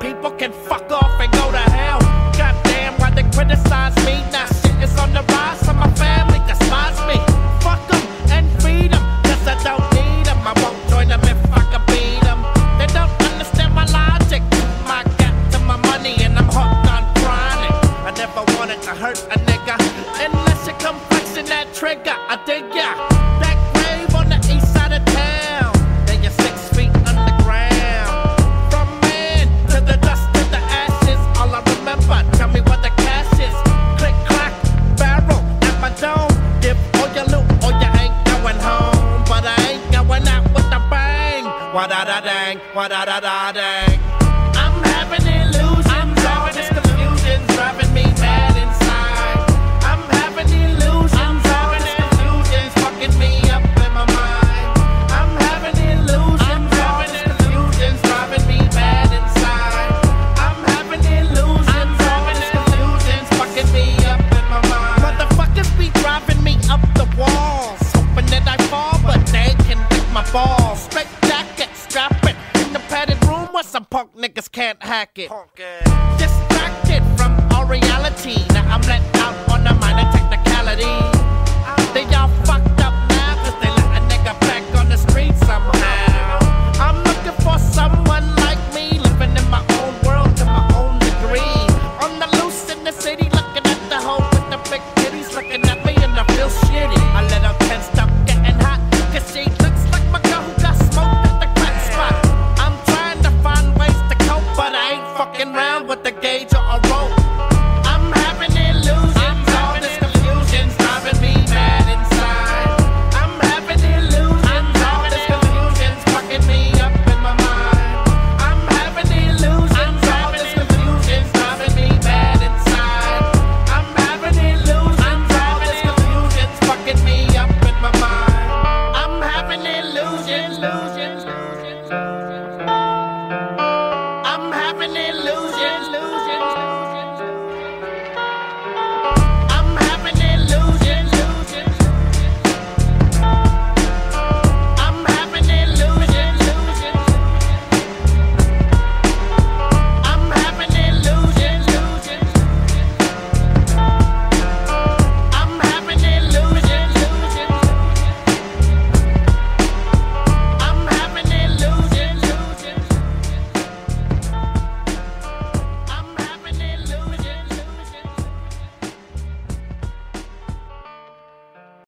people can fuck off and go to hell. Goddamn, why they criticize me? Now shit is on the rise, so my family despise me. Fuck them and feed them, cause I don't need them. I won't join them if I can beat them. They don't understand my logic. My got to my money and I'm hooked on chronic. I never wanted to hurt a nigga unless you come flexing that trigger. I dig ya. Wa da da dang, wa da da da dang. Punk niggas can't hack it. Distracted from all